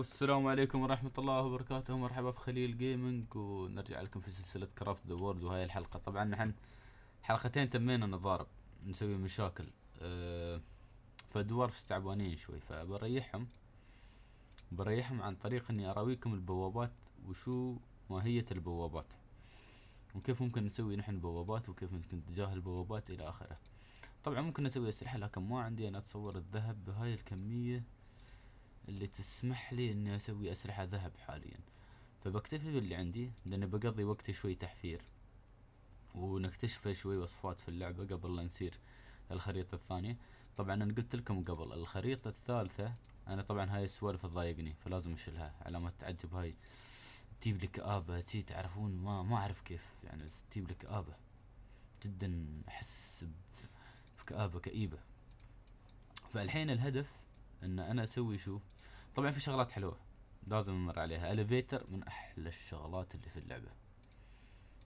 والسلام عليكم ورحمة الله وبركاته. مرحبا في خليل Gaming ونرجع لكم في سلسلة Craft the World وهاي الحلقة. طبعا نحن حلقتين تمينا نضارب نسوي مشاكل. أه تعبانين شوي فبريحهم. بريحهم عن طريق إني أراويكم البوابات وشو ماهية البوابات. وكيف ممكن نسوي نحن بوابات وكيف ممكن نتجاهل البوابات إلى آخره. طبعا ممكن نسوي أسلحة لكن ما عندي أنا أتصور الذهب بهاي الكمية. اللي تسمح لي إني أسوي اسلحة ذهب حاليا. فبكتفي باللي عندي لأني بقضي وقتي شوي تحفير. ونكتشف شوي وصفات في اللعبة قبل لا نسير الخريطة الثانية. طبعا أنا قلت لكم قبل الخريطة الثالثة أنا طبعا هاي السوالف تضايقني فلازم أشيلها علامات تعجب هاي. تجيب لي كآبة تي تعرفون ما ما أعرف كيف يعني تجيب لي كآبة جدا أحس في كآبة كئيبة. فالحين الهدف إن أنا أسوي شو؟ طبعا في شغلات حلوة لازم نمر عليها. elevator من أحلى الشغلات اللي في اللعبة.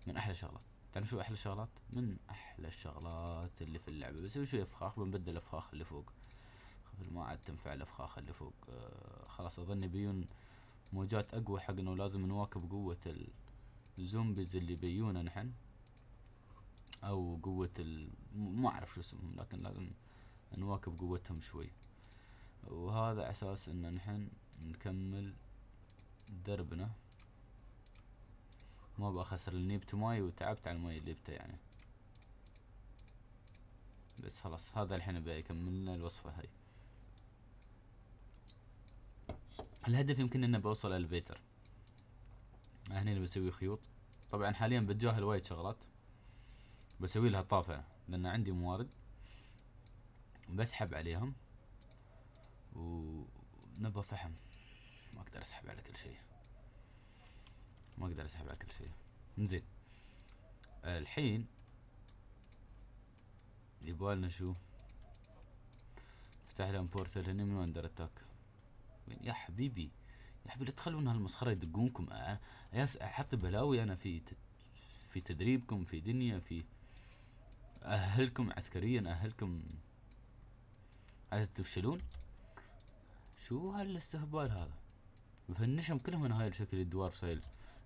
من أحلى الشغلات. تعرف شو أحلى الشغلات؟ من أحلى الشغلات اللي في اللعبة. بسوي شوية افخاخ بنبدل الافخاخ اللي فوق. خف ما عاد تنفع الافخاخ اللي فوق. آه خلاص اظن بيون موجات أقوى حق انه لازم نواكب قوة ال zombies اللي بيونا نحن. أو ال ما أعرف شو اسمهم لكن لازم نواكب قوتهم شوي. وهذا أساس ان نحن نكمل دربنا. ما بخسر لأني جبت ماي وتعبت على الماي اللي جبته يعني. بس خلاص هذا الحين أبي يكملنا الوصفة هاي. الهدف يمكن انه بوصل elevator هني اللي بسوي خيوط. طبعا حاليا بتجاهل وايد شغلات. بسوي لها طافة لأن عندي موارد. بسحب عليهم. ونبى فحم. ما أقدر أسحب على كل شيء. ما أقدر أسحب على كل شيء. إنزين. الحين يبالنا شو؟ فتح لهم portal هنا من under attack وين؟ يا حبيبي. يا حبيبي لا تخلون هالمسخرة يدقونكم. أحط بلاوي أنا في في تدريبكم في دنيا في أهلكم عسكريا اهلكم عايز تفشلون؟ شو هالاستهبال هذا؟ بفنشهم كلهم أنا هاي الشكل الدوارف هاي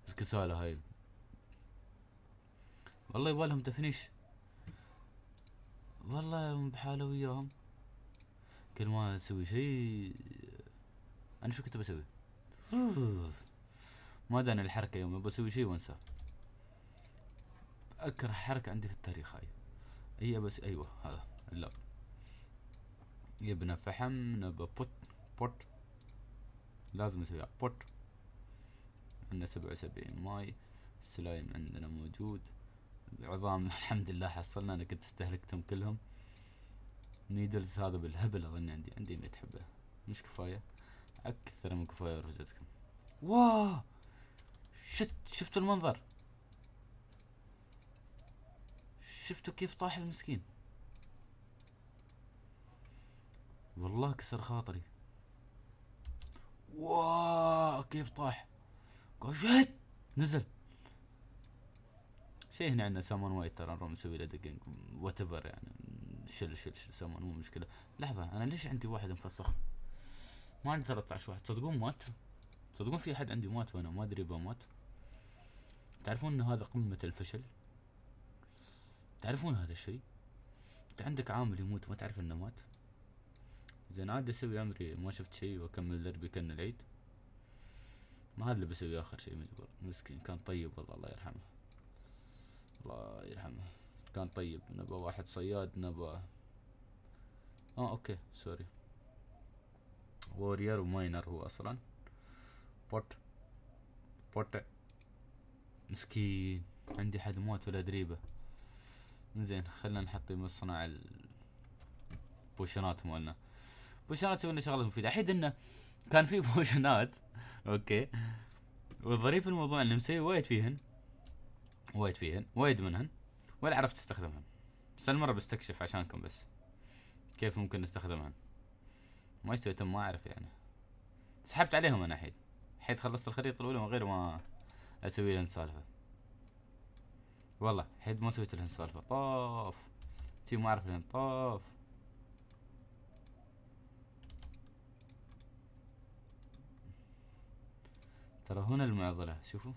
الكسالة هاي والله يبالهم تفنيش. والله بحالة وياهم. كل ما أسوي شيء أنا شو كنت بسوي؟ ما داني الحركة يوم بسوي شيء وانساه. أكره حركة عندي في التاريخ هاي. هي بس أيوه هذا ال lab يبنى فحم نبى pot. pot. لازم نسوي pot. عندنا سبعة وسبعين ماي. السلايم عندنا موجود. عظام الحمد لله حصلنا. أنا كنت استهلكتهم كلهم. نيدلز هذا بالهبل أظن عندي عندي مية حبة. مش كفاية. أكثر من كفاية رزتكم واه شت شفتوا المنظر. شفتوا كيف طاح المسكين؟ والله كسر خاطري. واه كيف طاح؟ قال شت نزل. شيء هنا عندنا سامان وايد ترى نروح نسوي له دقيق وات يعني. شل شل شل سامان مو مشكلة. لحظة أنا ليش عندي واحد مفسخ؟ ما عندي 13 واحد. تصدقون مات؟ تصدقون في أحد عندي مات وأنا ما أدري مات؟ تعرفون إن هذا قمة الفشل؟ تعرفون هذا الشيء؟ أنت عندك عامل يموت ما تعرف إنه مات؟ زين عاد أسوي أمري ما شفت شيء وأكمل دربي كأن العيد. ما هذا اللي بسوي آخر شيء مجبر مسكين كان طيب والله الله يرحمه. الله يرحمه. كان طيب نبى واحد صياد نبى. آه أوكي سوري. وورير وماينر هو أصلا. بوت. بوت. مسكين. عندي حد موت ولا دريبة. زين خلنا نحط مصنع البوشنات مالنا. potion ات سوينا شغلات مفيدة. الحين إنه كان في potion ات okay. والظريف الموضوع اني مسوي وايد فيهن وايد فيهن وايد منهن ولا عرفت استخدمهن بس المرة بستكشف عشانكم بس كيف ممكن نستخدمهن. ما اشتريتهم ما أعرف يعني. سحبت عليهم أنا الحين. الحين خلصت الخريطة الأولى من غير ما أسوي لهم سالفة. والله حيد ما سويت لهم سالفة. طاف. تي ما أعرف لهم طاف. ترى هنا المعضلة شوفوا.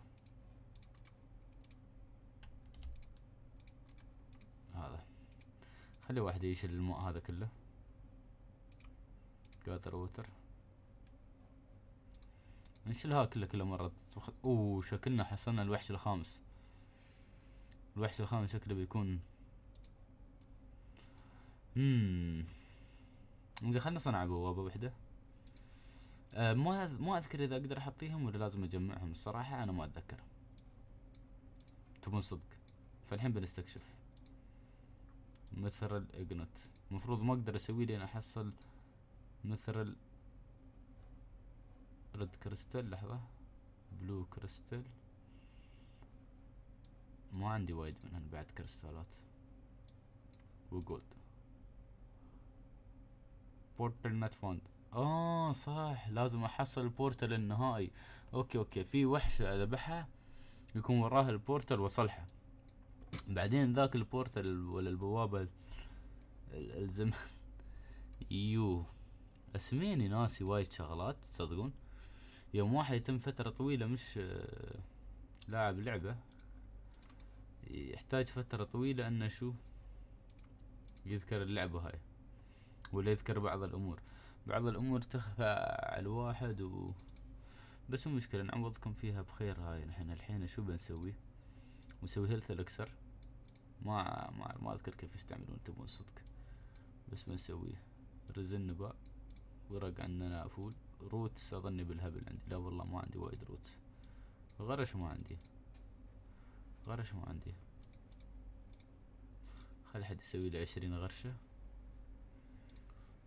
هذا. خلي واحد يشيل الماء هذا كله. gather water. نشيلها كلها كل مرة. أوه شكلنا حصلنا الوحش الخامس. الوحش الخامس شكله بيكون. اممم زين خلنا نصنع بوابة وحدة أه ما ما أذكر إذا أقدر أحطيهم ولا لازم أجمعهم. الصراحة أنا ما أتذكر. تبون صدق. فالحين بنستكشف. مثل الإجنوت. المفروض ما أقدر أسوي لين أحصل مثل ريد كريستال لحظة. blue crystal. ما عندي وايد منهن بعد كريستالات. و gold portal not found. آه صح. لازم أحصل ال portal النهائي. okay okay. في وحش أذبحها يكون وراه ال portal وصلحه بعدين ذاك ال portal ولا البوابة الزمن يو. أسميني ناسي وايد شغلات تصدقون؟ يوم واحد يتم فترة طويلة مش لاعب لعبة يحتاج فترة طويلة إنه شو؟ يذكر اللعبة هاي ولا يذكر بعض الأمور. بعض الأمور تخفى على الواحد و بس مو مشكلة نعوضكم فيها بخير هاي. نحن الحين شو بنسوي؟ نسوي هيلث الكسر ما ما ما أذكر كيف يستعملون تبون صدق. بس بنسويه رزن نباء ورق عندنا full roots أظني بالهبل عندي. لا والله ما عندي وايد roots غرش ما عندي. غرش ما عندي. خل حد يسوي لي عشرين غرشة.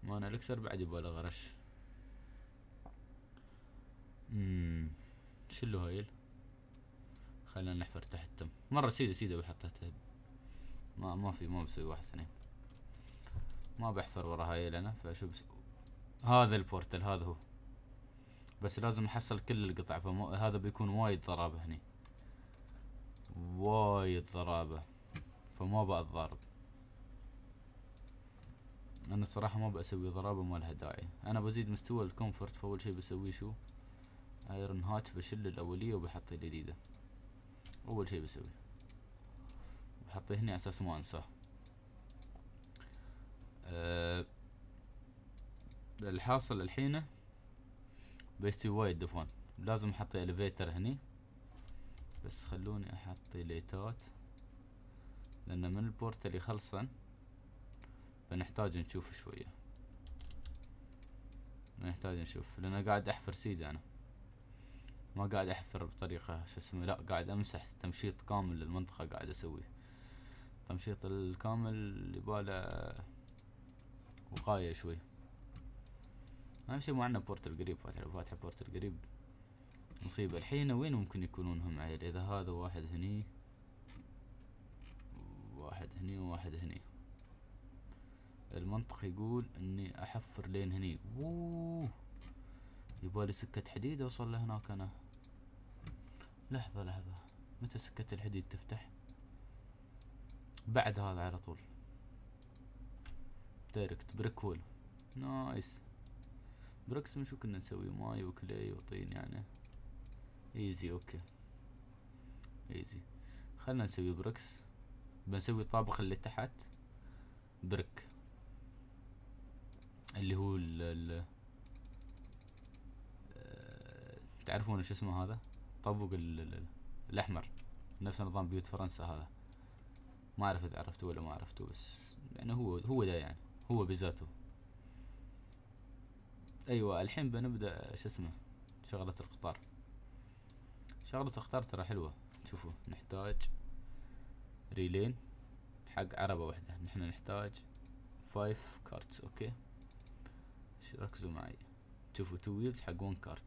ما أنا ال elixir بعد يبغى غرش. امم شلو هايل؟ خلينا نحفر تحت تم. مرة سيدة سيدة بحطها تحت. ما ما في ما بسوي واحد اثنين. ما بحفر ورا هايل أنا فشو بس هذا ال portal هذا هو. بس لازم أحصل كل القطع فهذا بيكون وايد ضرابة هني. وايد ضرابة. فما بأتضارب. أنا الصراحة ما بسوي ضرابة ما لها داعي. أنا بزيد مستوى ال comfort فأول شي بسويه شو؟ iron hatch بشل الأولية وبحط الجديدة. أول شي بسوي. بحطه هنا أساس ما أنساه. أه الحاصل الحين بيستوي وايد دفون. لازم أحط elevator هني. بس خلوني أحط ليتات لأن من ال portal يخلصن. بنحتاج نشوف شوية. بنحتاج نشوف لأن قاعد أحفر سيد أنا. ما قاعد أحفر بطريقة شو اسمه لا قاعد أمسح تمشيط كامل للمنطقة قاعد أسويه. تمشيط الكامل يباله وقاية شوي. أهم شي ما عندنا بورتل قريب فاتح فاتح بورتل قريب مصيبة. الحين وين ممكن يكونون هم عيل؟ إذا هذا واحد هني واحد هني وواحد هني. المنطق يقول إني أحفر لين هني. اوه يبالي سكة حديد أوصل لهناك أنا. لحظة لحظة. متى سكة الحديد تفتح؟ بعد هذا على طول. direct brick wall nice. bricks من شو كنا نسوي؟ ماي و clay وطين يعني. easy okay. easy خلنا نسوي bricks بنسوي الطابق اللي تحت. brick اللي هو ال ال آه، تعرفون شو اسمه هذا؟ طابق الأحمر. نفس نظام بيوت فرنسا هذا. ما أعرف إذا عرفتوه ولا ما عرفتوه بس يعني هو هو ده يعني. هو بذاته. أيوه الحين بنبدأ شو اسمه؟ شغلة القطار. شغلة القطار ترى حلوة. شوفوا نحتاج ريلين حق عربة واحدة. نحن نحتاج five carts okay؟ ركزوا معي. شوفوا two wheels حق one cart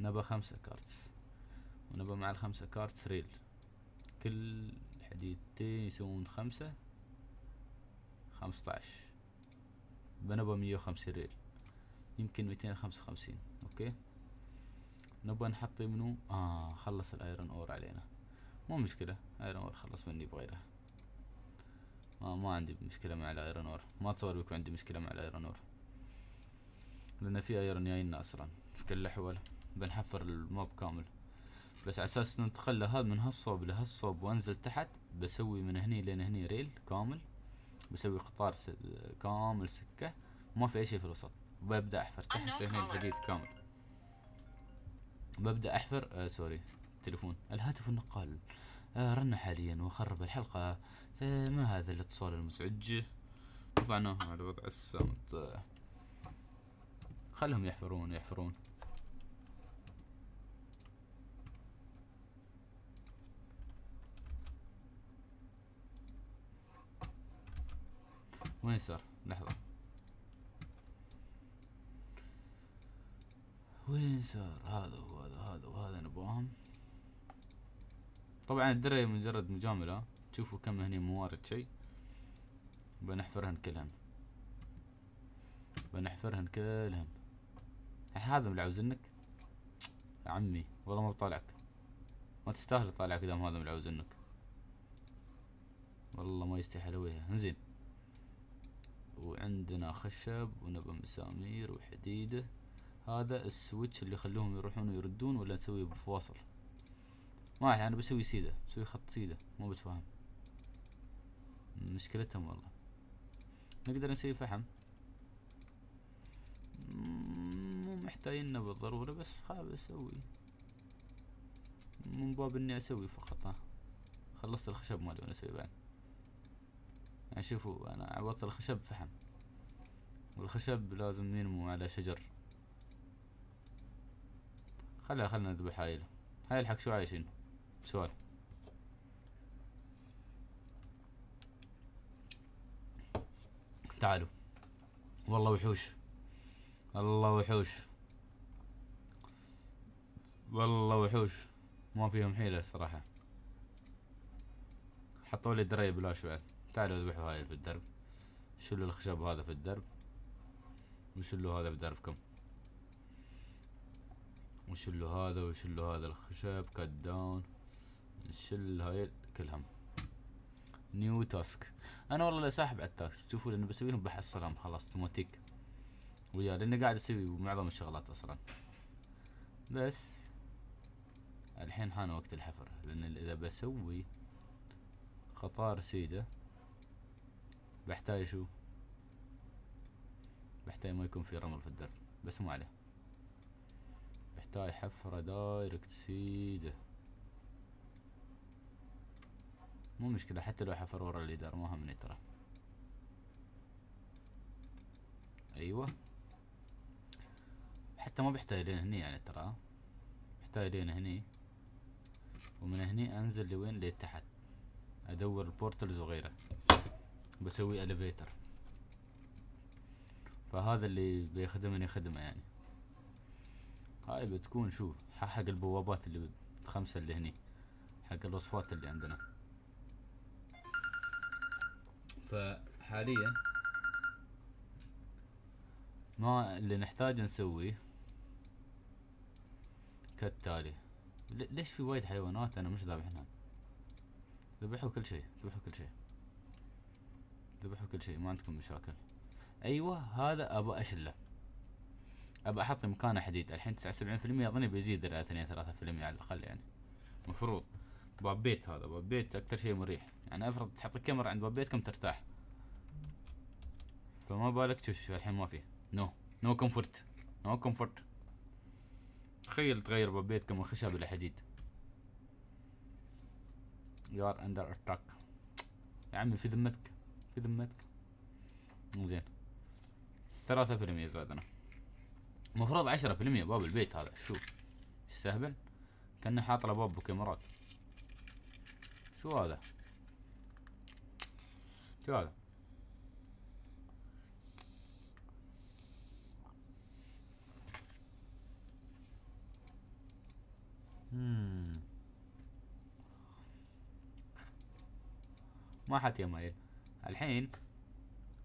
نبى خمسة carts ونبى مع الخمسة carts rail كل حديدتين يسوون خمسة خمسطعش. بنبى مية وخمسين rail يمكن ميتين خمسة وخمسين okay؟ نبغى نحط منو؟ آه خلص ال iron ore علينا. مو مشكلة iron ore خلص مني بغيره ما ما عندي مشكلة مع ال iron ore. ما اتصور بيكون عندي مشكلة مع ال iron ore. لأن في iron جاينا أصلا في كل الأحوال. بنحفر ال map كامل. بس على أساس ننتقل لهذا من هالصوب لهالصوب وأنزل تحت بسوي من هني لين هني rail كامل. بسوي قطار. كامل سكة. ما في أي شيء في الوسط. وببدأ أحفر تحت هني الحديد كامل. ببدأ أحفر آه سوري تليفون. الهاتف النقال. آه رن حاليا وخرب الحلقة. آه ما هذا الاتصال المزعج؟ وضعناه على وضع الصمت. آه خلهم يحفرون يحفرون. وين صار لحظة. وين صار هذا وهذا هذا وهذا نبغاهم. طبعا الدري مجرد مجاملة. تشوفوا كم هني موارد شيء. بنحفرهن كلهن. بنحفرهن كلهن. هذا ملعوزنك يا عمي والله ما بطالعك. ما تستاهل اطالعك دام هذا ملعوزنك والله ما يستحي وجهه إنزين. وعندنا خشب ونبى مسامير وحديدة. هذا السويتش اللي يخلوهم يروحون ويردون ولا نسويه بفواصل؟ ما أنا بسوي سيدة. بسوي خط سيدة. ما بتفهم. مشكلتهم والله. نقدر نسوي فحم؟ محتاجينه بالضرورة بس خاب أسوي. من باب إني أسوي فقط ها. خلصت الخشب مالي وأنا أسوي بعد. يعني شوفوا أنا عوضت الخشب فحم. والخشب لازم ينمو على شجر. خليها خلنا نذبح هاي هاي الحق شو عايشين؟ سؤال. تعالوا. والله وحوش. الله وحوش. والله وحوش. ما فيهم حيلة الصراحة. حطوا لي دري بلاش بعد تعالوا اذبحوا هاي في الدرب. شلوا الخشب هذا في الدرب. وشلوا هذا في دربكم. وشلوا هذا وشلوا هذا الخشب. cut down نشل هاي كلهم. new task أنا والله ساحب على ال tasks تشوفوا لأنه بسويهم بحصلهم خلاص اوتوماتيك ويا لاني قاعد أسوي معظم الشغلات أصلا. بس. الحين حان وقت الحفر لأن إذا بسوي قطار سيدة بحتاج شو بحتاج ما يكون في رمل في الدرب بس مو عليه. بحتاج حفرة دايركت سيدة. مو مشكلة حتى لو حفر ورا الإدارة ما همني ترى. أيوة. حتى ما بحتاج لين هني يعني ترى. بحتاج لين هني. ومن هني أنزل لوين؟ لتحت أدور ال portals وغيره بسوي elevator فهذا اللي بيخدمني خدمة يعني. هاي بتكون شو؟ حق البوابات اللي خمسة اللي هني. حق الوصفات اللي عندنا. فحاليا ما اللي نحتاج نسويه كالتالي. ليش في وايد حيوانات أنا مش ذابحنها ذبحوا كل شيء ذبحوا كل شيء. ذبحوا كل شيء ما عندكم مشاكل. أيوه هذا ابى أشله. ابى أحط مكانه حديد. الحين تسعة وسبعين في المية أظني بيزيد إلى اثنين ثلاثة في المية على الأقل يعني. مفروض. باب بيت هذا باب بيت أكثر شيء مريح. يعني أفرض تحط الكاميرا عند باب بيتكم ترتاح. فما بالك شوف شوف الحين ما في. no no comfort no comfort تخيل تغير باب بيتكم من خشب إلى حديد you are under attack يا عمي في ذمتك في ذمتك. زين. ثلاثة في المية زادنا المفروض عشرة في المية باب البيت هذا. شو؟ يستهبل كأنه حاط له باب بكاميرات. شو هذا؟ شو هذا؟ ما حد يا مايل. الحين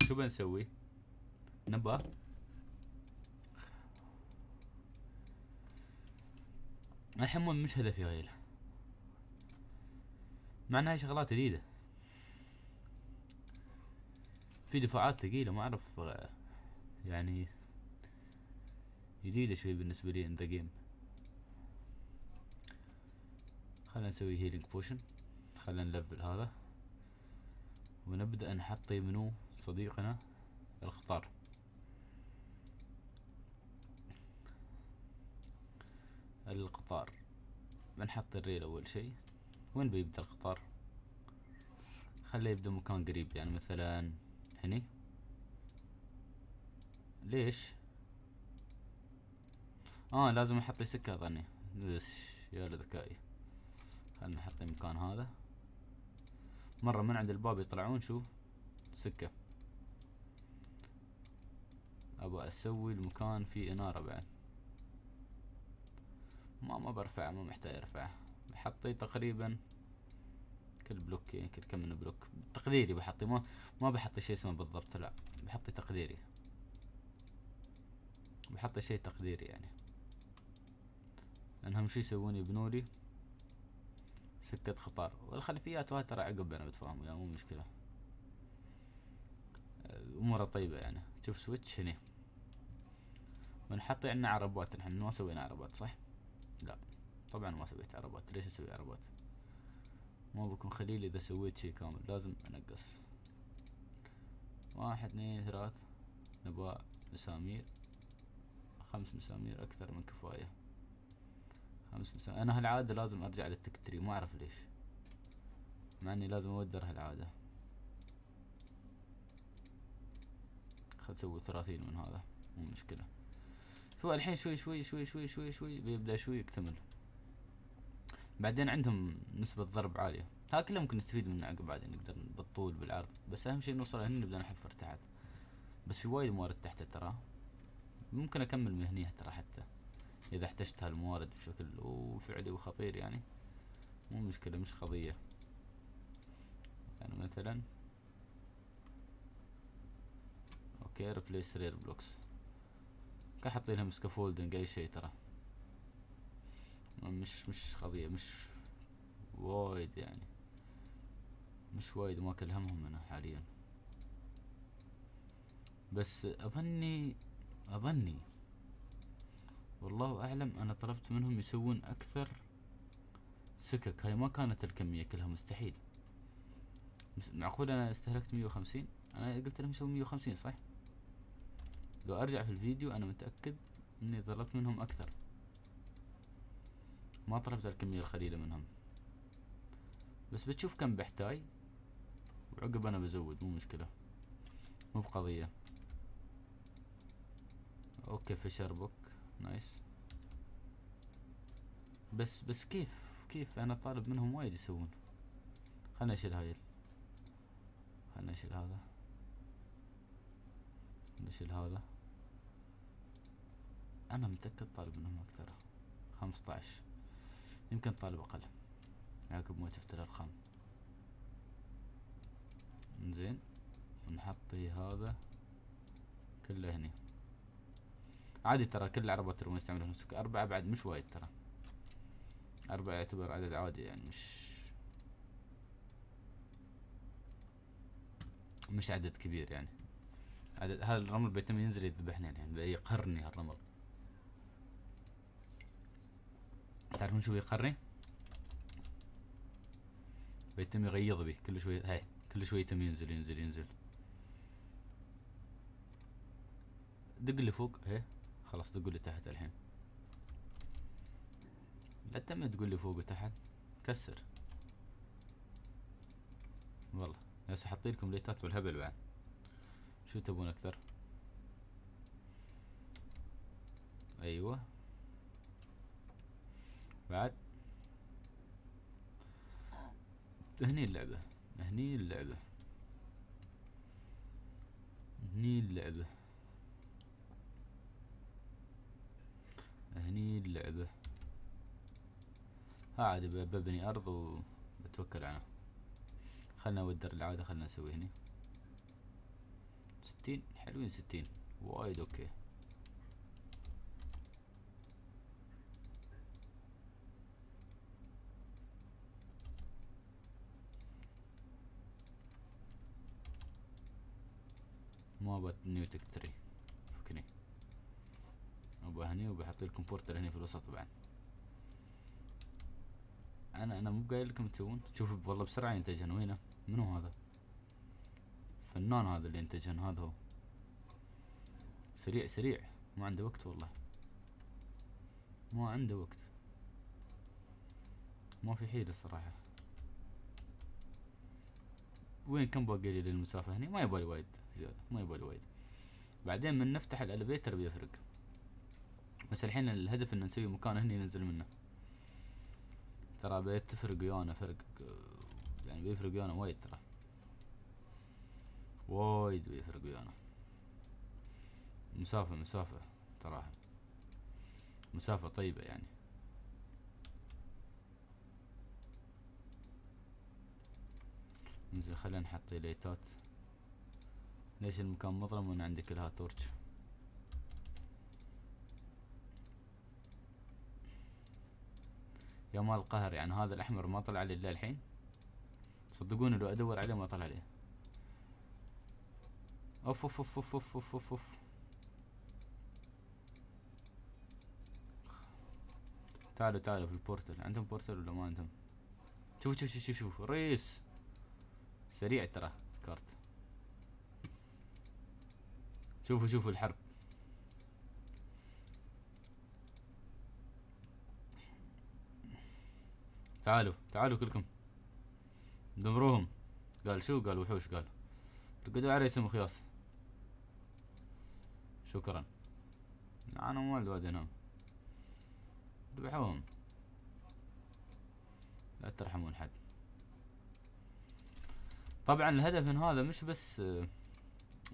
شو بنسوي؟ نبى الحين مش هدفي غيره مع إنها شغلات جديدة. في دفاعات ثقيلة ما أعرف يعني جديدة شوي بالنسبة لي in the game خلينا نسوي healing potion خلينا نلفل هذا. ونبدأ نحط منو صديقنا الخطار القطار. بنحط الريل أول شي وين بيبدأ القطار؟ خليه يبدأ مكان قريب يعني مثلا هني. ليش؟ آه لازم أحط سكة أظني. بس يا لذكائي. خلنا نحط المكان هذا. مرة من عند الباب يطلعون شوف. سكة. أبغى أسوي المكان فيه إنارة بعد. ما ما برفعه ما محتاج ارفعه بحطي تقريبا كل block يعني كل كم من block. تقديري بحطي ما ما بحطي شيء اسمه بالضبط لا. بحطي تقديري. بحطي شيء تقديري يعني. انهم شو يسوون يبنوا لي سكة قطار والخلفيات وهذا ترى عقب أنا بتفاهم يعني مو مشكلة. اموره طيبة يعني. شوف switch هني. بنحط عندنا عربات. نحن ما سوينا عربات صح؟ لا. طبعا ما سويت عربات. ليش أسوي عربات؟ ما بكون خليل إذا سويت شي كامل. لازم أنقص. واحد اثنين ثلاث. نبغى مسامير. خمس مسامير. أكثر من كفاية. مسامير أنا هالعادة لازم أرجع للتكتري ما أعرف ليش. مع إني لازم أودر هالعادة. خل نسوي ثلاثين من هذا مو مشكلة. شو الحين شوي شوي شوي شوي شوي شوي بيبدأ شوي يكتمل. بعدين عندهم نسبة ضرب عالية. هذا كله ممكن نستفيد منه عقب بعدين نقدر بالطول بالعرض. بس أهم شيء نوصل هنا نبدأ نحفر تحت. بس في وايد موارد تحت ترى. ممكن أكمل من هني ترى حتى. إذا احتجت هالموارد بشكل فعلي وخطير يعني. مو مشكلة مش قضية. يعني مثلا okay replace rear blocks كحط لهم scaffolding أي شيء ترى. مش مش قضية مش وايد يعني. مش وايد ما كل همهم أنا حاليا. بس أظني أظني والله أعلم أنا طلبت منهم يسوون أكثر سكك. هاي ما كانت الكمية كلها مستحيل. معقول أنا استهلكت مية وخمسين؟ أنا قلت لهم يسوون مية وخمسين صح؟ لو أرجع في الفيديو أنا متأكد إني طلبت منهم أكثر. ما طلبت الكمية القليلة منهم. بس بتشوف كم بحتاج وعقب أنا بزود مو مشكلة. مو بقضية. okay فيشر بوك nice. بس بس كيف كيف أنا طالب منهم وايد يسوون؟ خلنا نشيل هاي خلنا نشيل هذا. نشيل هذا. أنا متأكد طالب منهم أكثر. خمسطعش يمكن طالب أقل. عقب ما شفت الأرقام. زين ونحطي هذا كله هني. عادي ترى كل العربات ترى يستعملون نفسك. أربعة بعد مش وايد ترى. أربعة يعتبر عدد عادي يعني مش مش عدد كبير يعني. عدد هذا الرمل بيتم ينزل يذبحنا يعني بيقهرني هالرمل تعرفون شو يقهرني؟ بيتم يغيظ بي كل شوي هاي كل شوي يتم ينزل ينزل ينزل. دق اللي فوق هي. خلاص دقوا لي تحت الحين. لا تم تقول لي فوق وتحت. كسر. والله هسه حاطين لكم ليتات والهبل بعد. شو تبون أكثر؟ أيوه. بعد. هني اللعبة. هني اللعبة. هني اللعبة. هني اللعبة. ها عادي ببني أرض وبتوكل عنها. خلنا نودر العادة خلنا نسوي هني. ستين؟ حلوين ستين. وايد أوكي. ما أبغى نيو تكتري أبغى هني وبحط لكم بورتر هني في الوسط بعد أنا أنا مو قايل لكم تسوون. شوف والله بسرعة ينتجن. وينه؟ منو هذا؟ فنان هذا اللي ينتجن. هذا هو. سريع سريع. ما عنده وقت والله. ما عنده وقت. ما في حيلة صراحة. وين كم باقي لي للمسافة هني؟ ما يبالي وايد زيادة. ما يبالي وايد. بعدين من نفتح الأليفيتر بيفرق. بس الحين الهدف ان نسوي مكان هني ننزل منه. ترى بيت تفرق ويانا فرق يعني بيفرق ويانا وايد ترى. وايد بيفرق ويانا. مسافة مسافة تراها مسافة طيبة يعني. انزين خلينا نحط ليتات. ليش المكان مظلم وأنا عندي كلها تورتش يا مال القهر يعني هذا الأحمر ما طلع لي إلا الحين. صدقوني لو أدور عليه ما طلع لي. أوف أوف أوف أوف أوف أوف, أوف, أوف. تعالوا تعالوا في البورتل. عندهم بورتل ولا ما عندهم؟ شوف شوف شوف شوف. ريس. سريع ترى كارت. شوفوا شوفوا الحرب. تعالوا تعالوا كلكم. دمروهم. قال شو؟ قال وحوش قال. رقدوا على اسم خياس. شكرا. أنا والد وادنهم ذبحوهم. لا ترحمون حد. طبعا الهدف من هذا مش بس آه،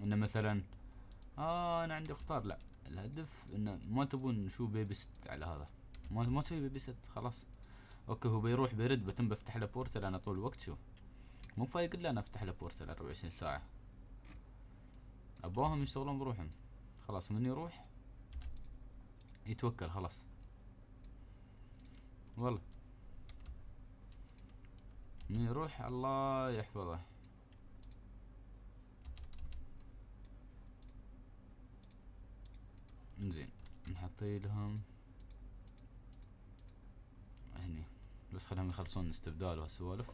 إنه مثلا آه أنا عندي اختار لا الهدف إنه ما تبون شو بيبست على هذا. ما ما تسوي بيبست خلاص. أوكي هو بيروح بيرد بتم بفتح له بورتل أنا طول الوقت شو؟ مو فايق إلا أنا أفتح له بورتل 24 ساعة. أبوهم يشتغلون بروحهم. خلاص من يروح يتوكل خلاص. والله. من يروح الله يحفظه. زين نحطي لهم هني بس خليهم يخلصون استبدال وهالسوالف.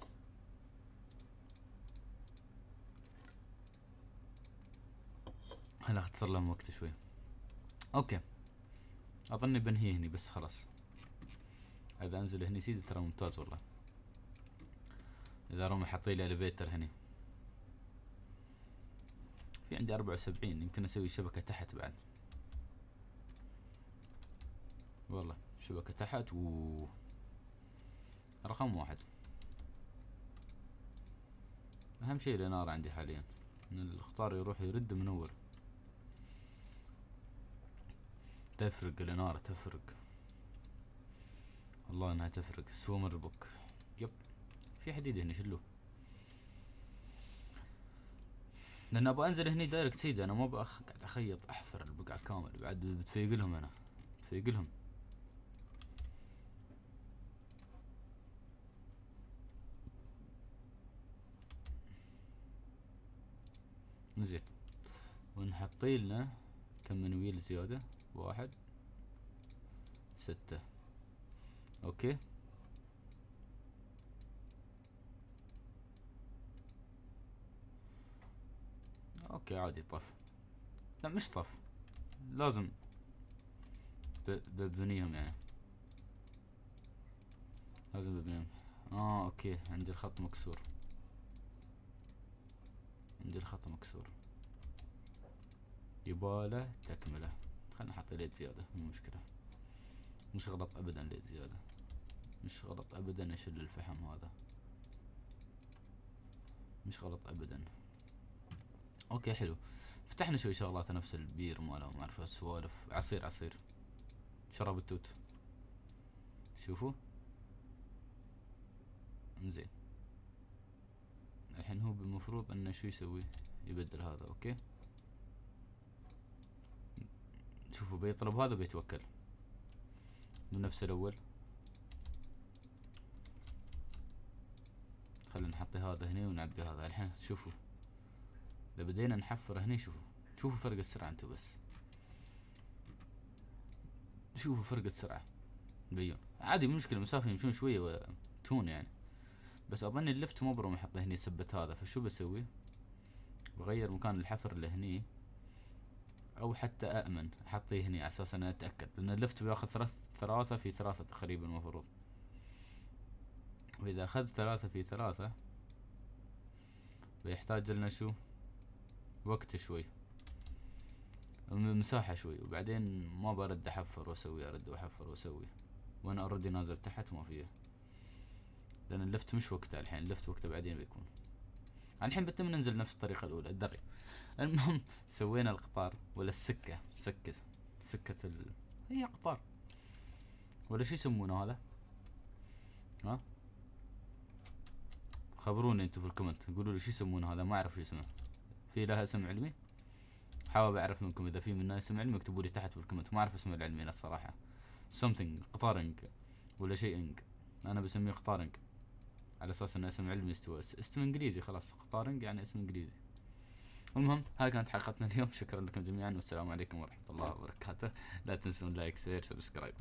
هلا اختصر لهم وقت شوي. أوكي. اظني بنهي هني بس خلاص. اذا انزل هني سيدي ترى ممتاز والله. اذا رومي حاطين لي الفيتر هني. في عندي أربعة وسبعين يمكن أسوي شبكة تحت بعد. والله شبكة تحت و رقم واحد. أهم شيء الإنارة عندي حاليا. الإخطار يروح يرد منور تفرق الإنارة تفرق. والله إنها تفرق. سومر بوك يب. في حديد هنا شلوه لأن أبغى أنزل هني دايركت سيد أنا ما أبغى قاعد أخيط أحفر البقعة كامل. بعد بتفيق لهم أنا. بتفيق لهم. زين. ونحطي لنا كم منويل زيادة واحد ستة. أوكي؟ أوكي عادي طف. لا مش طف. لازم ببنيهم يعني. لازم ببنيهم. آه أوكي عندي الخط مكسور. عندي الخط مكسور. يباله تكمله. خلنا نحط ليد زيادة مو مشكلة. مش غلط ابدا ليد زيادة. مش غلط ابدا اشيل الفحم هذا. مش غلط ابدا. okay حلو. فتحنا شوي شغلات نفس البير ماله ما أعرف السوالف عصير عصير. شراب التوت. شوفوا. زين. الحين هو بالمفروض انه شو يسوي؟ يبدل هذا أوكي؟ شوفوا بيطلب هذا بيتوكل بنفس الأول. خلينا نحط هذا هنا ونعبي هذا. الحين شوفوا. إذا بدينا نحفر هنا شوفوا. شوفوا فرق السرعة انتو بس. شوفوا فرق السرعة. بيون. عادي مشكلة مسافة يمشون شوية تون يعني. بس أظن اللفت مو بروم احطه هني ثبت هذا. فشو بسوي؟ بغير مكان الحفر اللي هني أو حتى امن احطيه هني على أساس اني أتأكد لأن اللفت بياخذ ثلاث ثلاثة في ثلاثة تقريبا المفروض. وإذا أخذ ثلاثة في ثلاثة بيحتاج لنا شو؟ وقت شوي. مساحة شوي. وبعدين ما برد أحفر وأسوي أرد واحفر وأسوي. وأنا already نازل تحت ما فيه. لأن ال lift مش وقته الحين ال lift وقته بعدين بيكون. الحين بتم ننزل نفس الطريقة الأولى الدري المهم سوينا القطار ولا السكة سكة سكة ال... هي قطار. ولا شو يسمونه هذا؟ ها؟ خبروني أنتم في ال comment. قولوا لي شو يسمونه هذا؟ ما أعرف شو اسمه. في لها اسم علمي؟ حابب أعرف منكم إذا في منها اسم علمي اكتبوا لي تحت في ال comment. ما أعرف اسمه العلمي الصراحة. Something قطارنج ولا شيء أنا بسميه قطارنج على أساس انه اسم علمي استوى. اسم إنجليزي خلاص. قطارنج يعني اسم إنجليزي. المهم هاي كانت حلقتنا اليوم. شكرا لكم جميعا والسلام عليكم ورحمة الله وبركاته. لا تنسون like share subscribe.